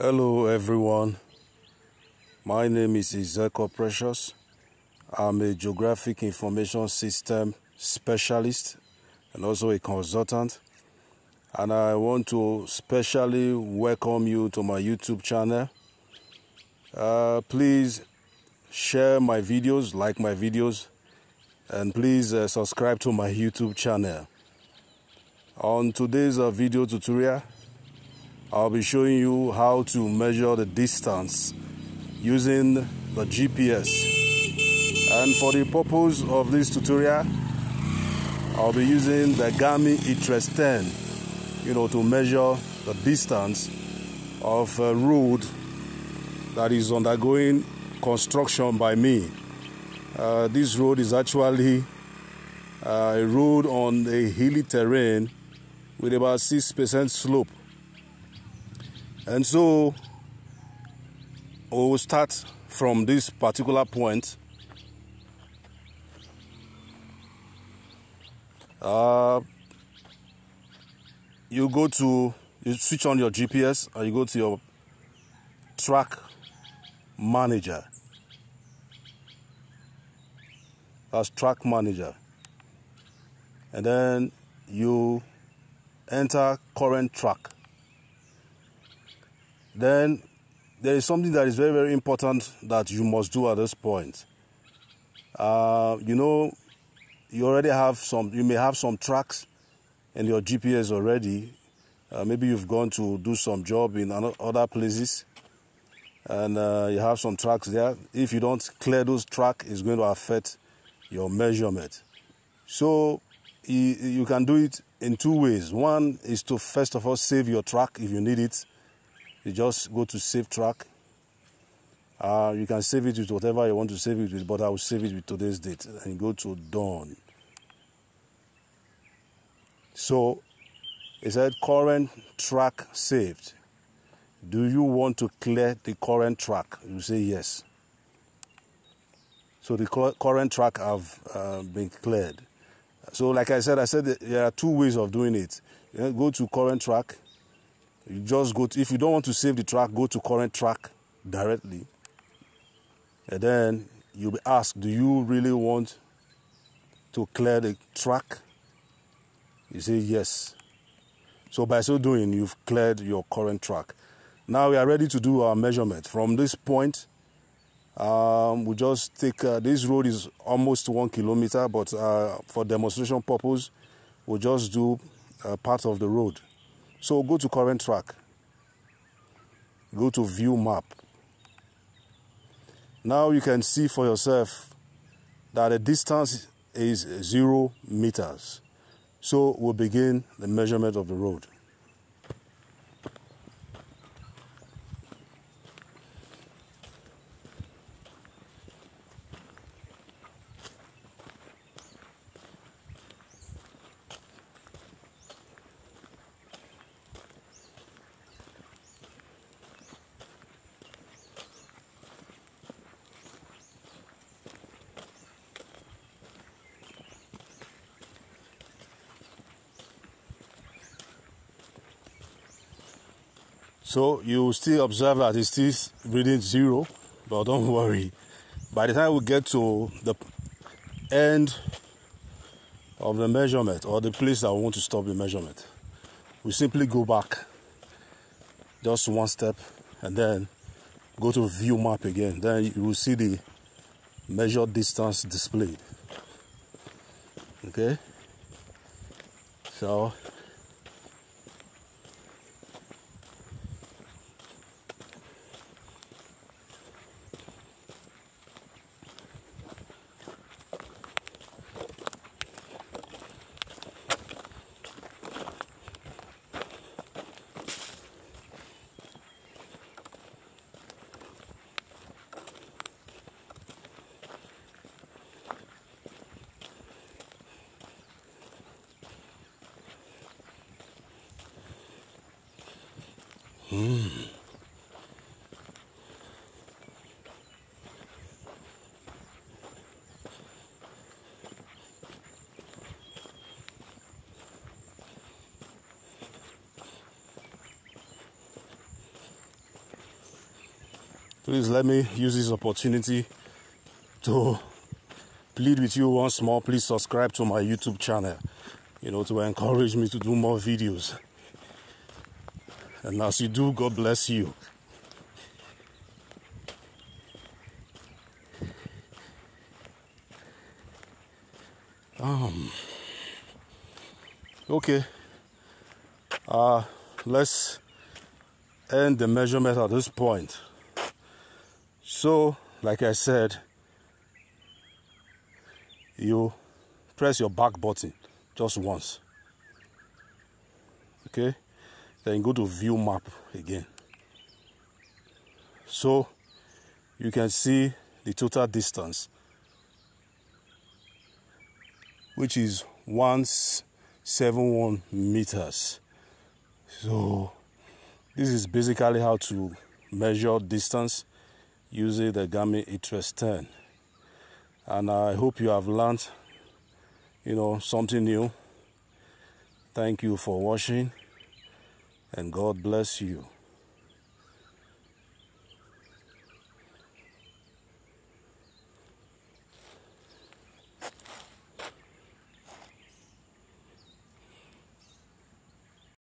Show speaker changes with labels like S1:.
S1: Hello, everyone. My name is Ezekiel Precious. I'm a geographic information system specialist and also a consultant. And I want to specially welcome you to my YouTube channel. Uh, please share my videos, like my videos, and please uh, subscribe to my YouTube channel. On today's uh, video tutorial, I'll be showing you how to measure the distance using the GPS. And for the purpose of this tutorial, I'll be using the Garmin eTrex 10, you know, to measure the distance of a road that is undergoing construction by me. Uh, this road is actually uh, a road on a hilly terrain with about 6% slope. And so we will start from this particular point. Uh, you go to, you switch on your GPS and you go to your track manager. That's track manager. And then you enter current track. Then there is something that is very, very important that you must do at this point. Uh, you know, you already have some, you may have some tracks in your GPS already. Uh, maybe you've gone to do some job in other places and uh, you have some tracks there. If you don't clear those tracks, it's going to affect your measurement. So you, you can do it in two ways. One is to first of all save your track if you need it. You just go to save track. Uh, you can save it with whatever you want to save it with, but I will save it with today's date and go to done. So it said current track saved. Do you want to clear the current track? You say yes. So the current track have uh, been cleared. So, like I said, I said there are two ways of doing it. You know, go to current track. You just go to, if you don't want to save the track, go to current track directly. And then you'll be asked, do you really want to clear the track? You say yes. So by so doing, you've cleared your current track. Now we are ready to do our measurement. From this point, um, we just take uh, this road is almost one kilometer, but uh, for demonstration purpose, we'll just do uh, part of the road. So go to current track, go to view map. Now you can see for yourself that the distance is zero meters. So we'll begin the measurement of the road. So you still observe that it's still reading zero, but don't worry. By the time we get to the end of the measurement or the place that we want to stop the measurement, we simply go back just one step and then go to view map again. Then you will see the measured distance displayed. Okay? So Mm. please let me use this opportunity to plead with you once more. Please subscribe to my YouTube channel, you know, to encourage me to do more videos. And as you do, God bless you. Um, okay. Uh, let's end the measurement at this point. So, like I said, you press your back button just once. Okay? Then go to view map again. So, you can see the total distance which is 171 meters. So this is basically how to measure distance using the Garmin eTrex 10. And I hope you have learned, you know, something new. Thank you for watching and God bless you.